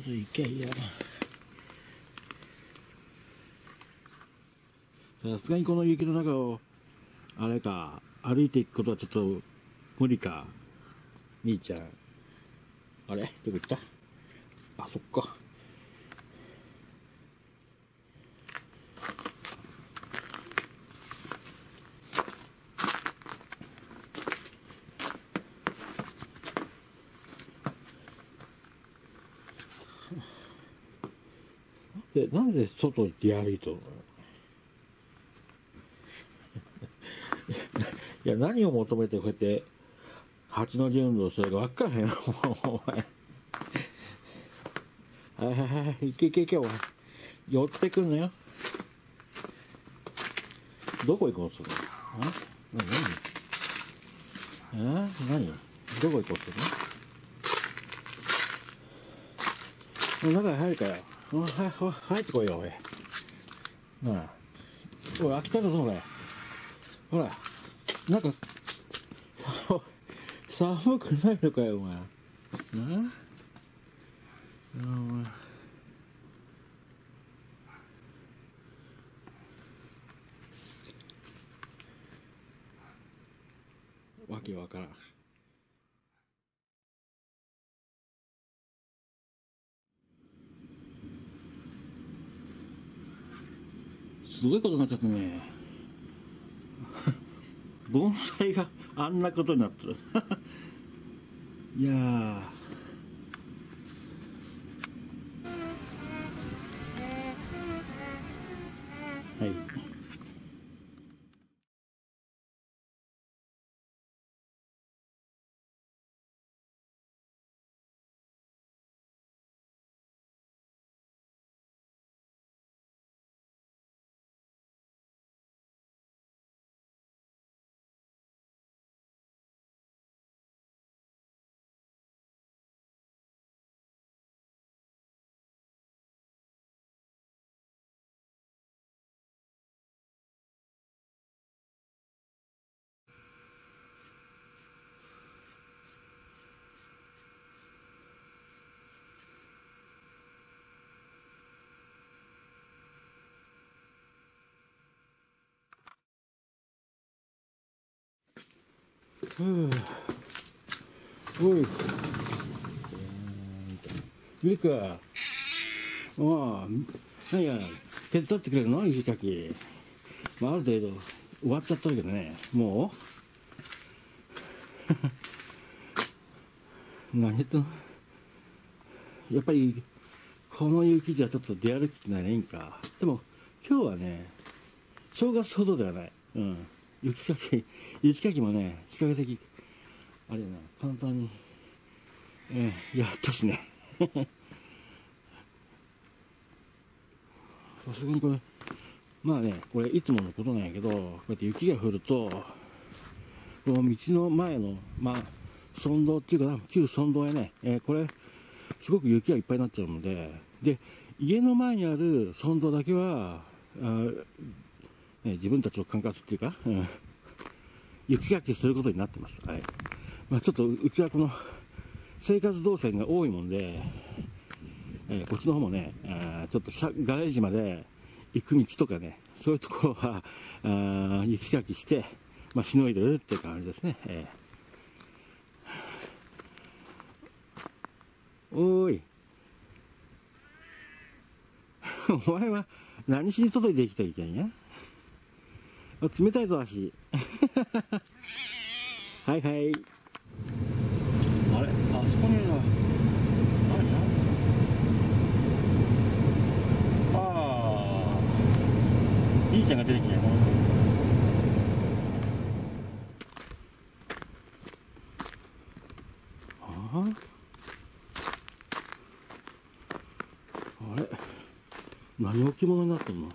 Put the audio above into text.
外行けいいよさすがにこの雪の中をあれか歩いていくことはちょっと無理か。兄ちゃん。あれ？どこ行った？あそっか。でなんで外行って歩いと？る のいや何を求めてこうやって八の字運動するか分からへん。お前。はいはいはい行け行け行けお前。寄ってくんのよ。どこ行こうするの？あ何？何何？どこ行こうするの？中に入るかよおいはいはい入ってこいよおいなあおい飽きたぞお前ほら。なんかさ寒くないのかよお前。なあ。お前わけわからん。すごいことになっちゃったね。盆栽があんなことになってる。いやー。はいおいゆりかああ。何や手伝ってくれるの？雪かき。まあある程度終わっちゃったけどね。もう？何言ったのやっぱりこの雪じゃちょっと出歩きってないねいいんかでも今日はね正月ほどではない。うん。雪かき、雪かきもね、比較的、あれやな、簡単に、ええやったしね。さすがにこれ、まあね、これいつものことなんやけど、こうやって雪が降ると、この道の前の、まあ、村道っていうかな、旧村道やね、えーこれ、すごく雪がいっぱいになっちゃうので、で、家の前にある村道だけは、あー、自分たちの管轄っていうか、うん、雪かきすることになってます。はい。まあちょっと、うちはこの、生活動線が多いもんで、えーこっちの方もね、あちょっとガレージまで行く道とかね、そういうところは、あ雪かきして、まあしのいでるって感じですね。えーおーい。お前は何しに外に出てきたらいけんや？冷たいぞ、足。はいはい。あれ？あそこには、何ああ。兄ちゃんが出てきたよああれ？何置物になってんの？